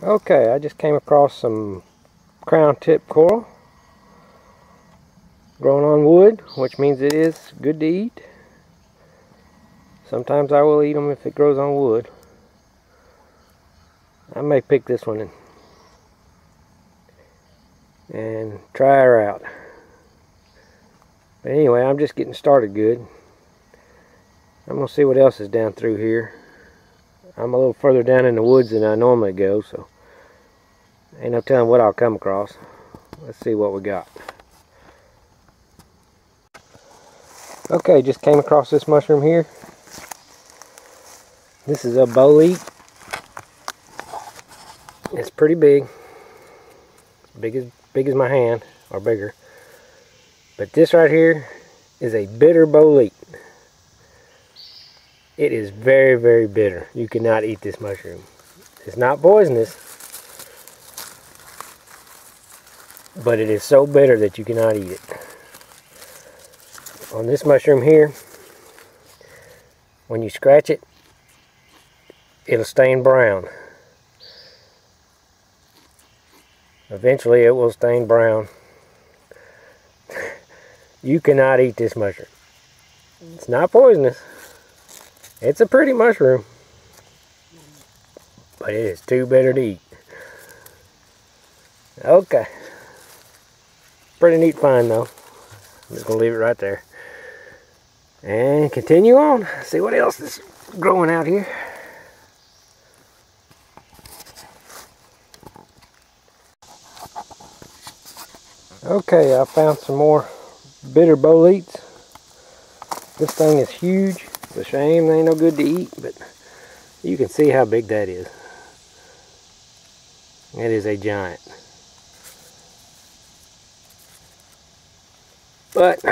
Okay, I just came across some crown tip coral growing on wood, which means it is good to eat. Sometimes I will eat them if it grows on wood. I may pick this one and, and try her out. But anyway, I'm just getting started good. I'm going to see what else is down through here. I'm a little further down in the woods than I normally go, so ain't no telling what I'll come across. Let's see what we got. Okay, just came across this mushroom here. This is a bolete. It's pretty big. Big as big as my hand, or bigger. But this right here is a bitter bolete. It is very, very bitter. You cannot eat this mushroom. It's not poisonous, but it is so bitter that you cannot eat it. On this mushroom here, when you scratch it, it'll stain brown. Eventually it will stain brown. you cannot eat this mushroom. It's not poisonous. It's a pretty mushroom. But it is too bitter to eat. Okay. Pretty neat find though. I'm just to leave it right there. And continue on. See what else is growing out here. Okay, I found some more bitter boletes. This thing is huge. It's a shame they ain't no good to eat, but you can see how big that is. That is a giant. But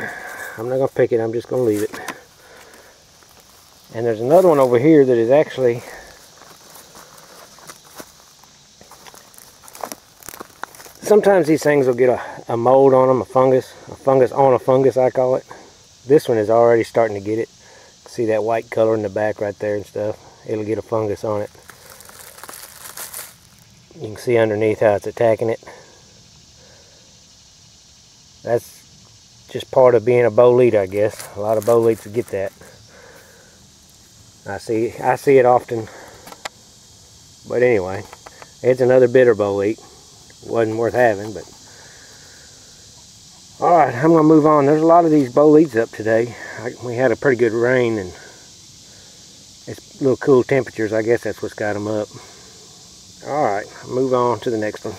I'm not going to pick it. I'm just going to leave it. And there's another one over here that is actually sometimes these things will get a, a mold on them, a fungus, a fungus on a fungus I call it. This one is already starting to get it. See that white color in the back right there and stuff? It'll get a fungus on it. You can see underneath how it's attacking it. That's just part of being a bolete, I guess. A lot of boletes get that. I see I see it often. But anyway, it's another bitter bolete. Wasn't worth having, but Alright, I'm going to move on. There's a lot of these boletes up today. I, we had a pretty good rain and it's little cool temperatures. I guess that's what's got them up. Alright, move on to the next one.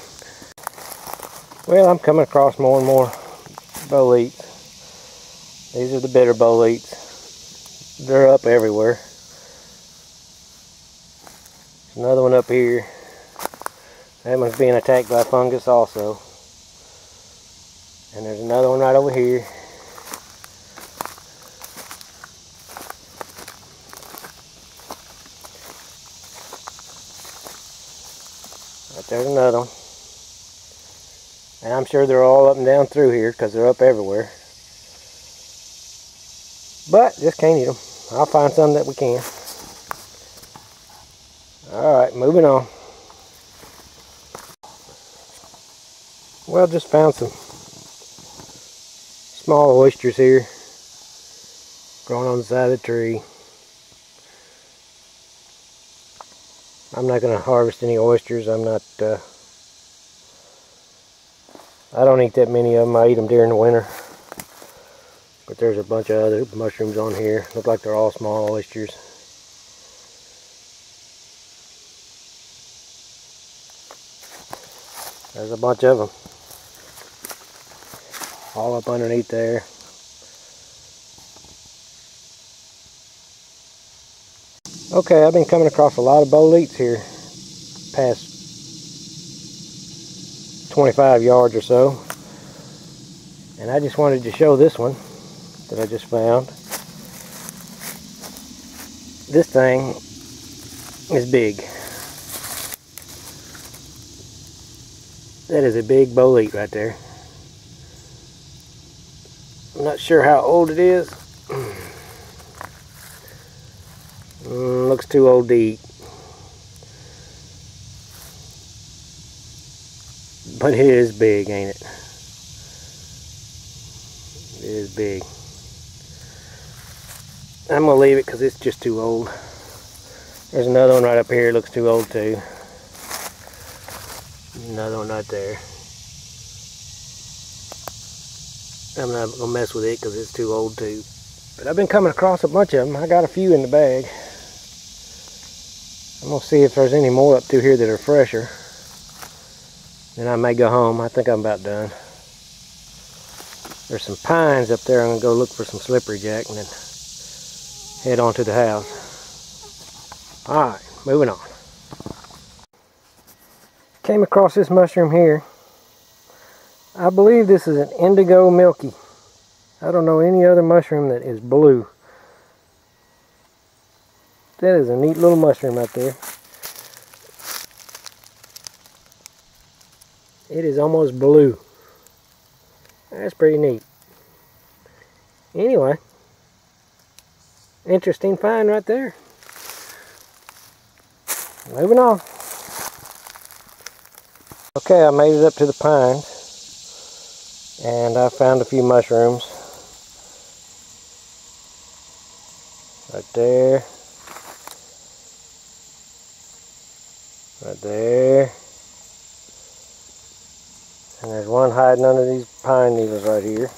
Well, I'm coming across more and more boletes. These are the bitter boletes. They're up everywhere. Another one up here. That one's being attacked by fungus also. And there's another one right over here. Right there's another one. And I'm sure they're all up and down through here because they're up everywhere. But just can't eat them. I'll find some that we can. Alright, moving on. Well, just found some small oysters here growing on the side of the tree. I'm not going to harvest any oysters. I'm not, uh, I don't eat that many of them. I eat them during the winter. But there's a bunch of other mushrooms on here. Look like they're all small oysters. There's a bunch of them all up underneath there. Okay, I've been coming across a lot of boletes here past 25 yards or so. And I just wanted to show this one that I just found. This thing is big. That is a big bolete right there. Not sure how old it is. Mm, looks too old to eat. But it is big, ain't it? It is big. I'm going to leave it because it's just too old. There's another one right up here. looks too old too. Another one right there. I'm not going to mess with it because it's too old too. But I've been coming across a bunch of them. I got a few in the bag. I'm going to see if there's any more up through here that are fresher. Then I may go home. I think I'm about done. There's some pines up there. I'm going to go look for some slippery jack and then head on to the house. Alright, moving on. Came across this mushroom here. I believe this is an indigo milky. I don't know any other mushroom that is blue. That is a neat little mushroom right there. It is almost blue. That's pretty neat. Anyway, interesting find right there moving on. Okay, I made it up to the pines and I found a few mushrooms. Right there. Right there. And there's one hiding under these pine needles right here.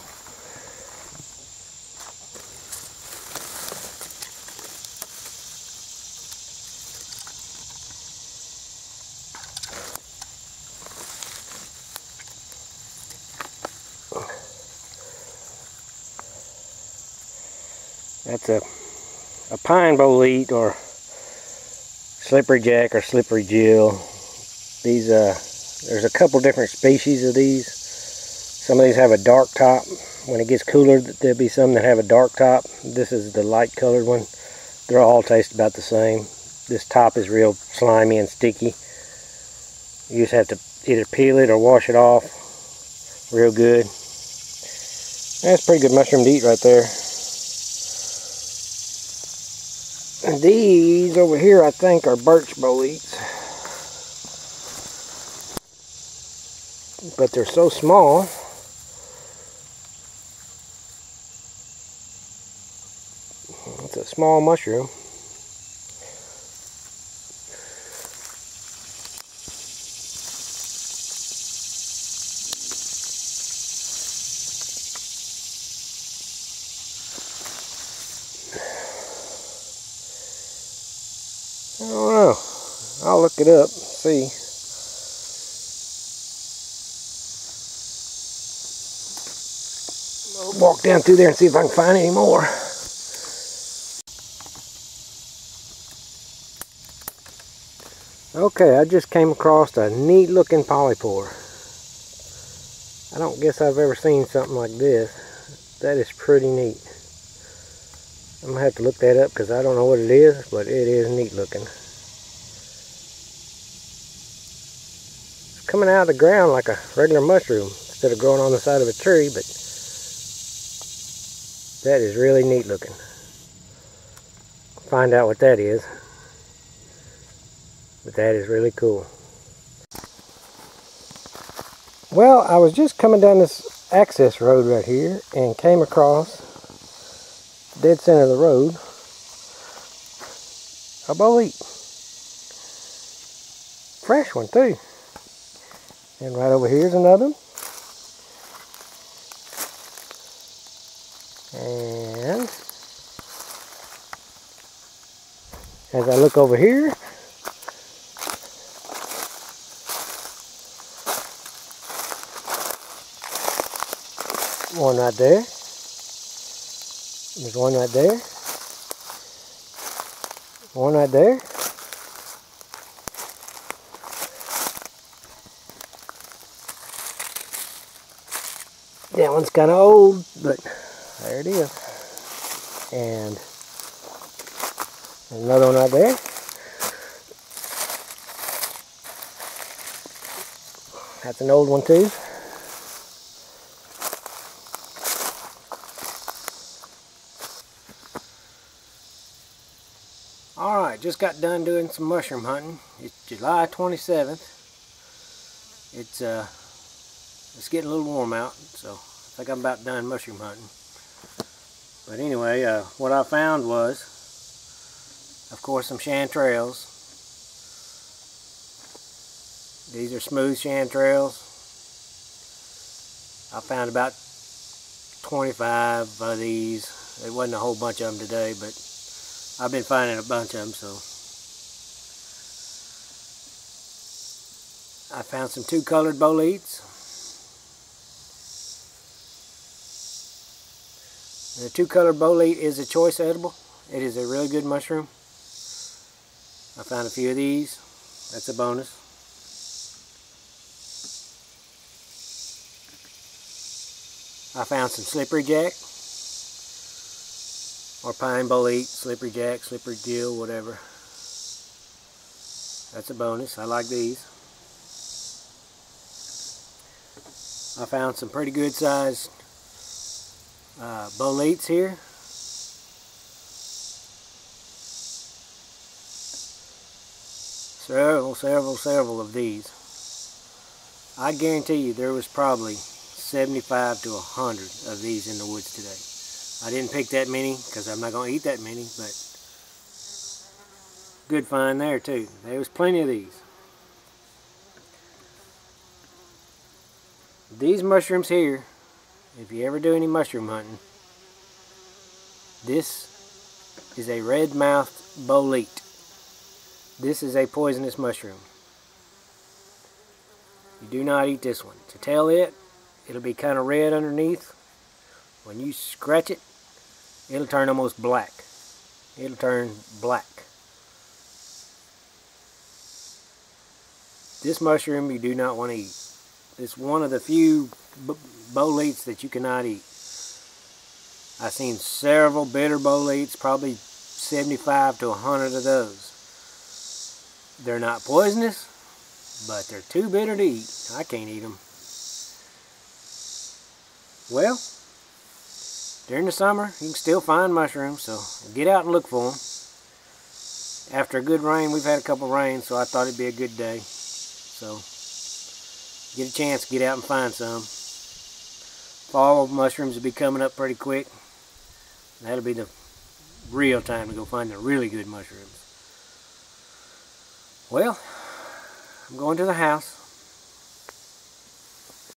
That's a, a pine bolete or slippery jack or slippery jill. These, uh, there's a couple different species of these. Some of these have a dark top. When it gets cooler, there'll be some that have a dark top. This is the light colored one. They're all taste about the same. This top is real slimy and sticky. You just have to either peel it or wash it off real good. That's pretty good mushroom to eat right there. And these over here, I think, are birch boletes. But they're so small. It's a small mushroom. I don't know. I'll look it up, see. I'll walk down through there and see if I can find any more. Okay, I just came across a neat looking polypore. I don't guess I've ever seen something like this. That is pretty neat. I'm gonna have to look that up because I don't know what it is, but it is neat looking. Coming out of the ground like a regular mushroom instead of growing on the side of a tree, but that is really neat looking. Find out what that is. But that is really cool. Well, I was just coming down this access road right here and came across dead center of the road, a bolete. Fresh one too. And right over here is another. And as I look over here, one right there. There's one right there. One right there. That one's kind of old, but there it is. And another one right there. That's an old one too. Alright, just got done doing some mushroom hunting. It's July 27th. It's uh, it's getting a little warm out, so I think I'm about done mushroom hunting. But anyway, uh, what I found was, of course, some chanterelles. These are smooth chanterelles. I found about 25 of these. There wasn't a whole bunch of them today, but I've been finding a bunch of them, so. I found some two-colored boletes. The two-colored bolete is a choice edible. It is a really good mushroom. I found a few of these. That's a bonus. I found some slippery jack or pine bolete, slippery jack, slippery jill, whatever. That's a bonus. I like these. I found some pretty good sized uh, boletes here. Several, several, several of these. I guarantee you there was probably 75 to 100 of these in the woods today. I didn't pick that many because I'm not going to eat that many, but good find there too. There was plenty of these. These mushrooms here, if you ever do any mushroom hunting, this is a red-mouthed bolete. This is a poisonous mushroom. You do not eat this one. To tell it, it'll be kind of red underneath. When you scratch it, it'll turn almost black. It'll turn black. This mushroom you do not want to eat. It's one of the few boletes that you cannot eat. I've seen several bitter boletes, probably 75 to 100 of those. They're not poisonous, but they're too bitter to eat. I can't eat them. Well, during the summer, you can still find mushrooms, so get out and look for them. After a good rain, we've had a couple rains, so I thought it'd be a good day. So, get a chance, to get out and find some. Fall mushrooms will be coming up pretty quick. That'll be the real time to go find the really good mushrooms. Well, I'm going to the house.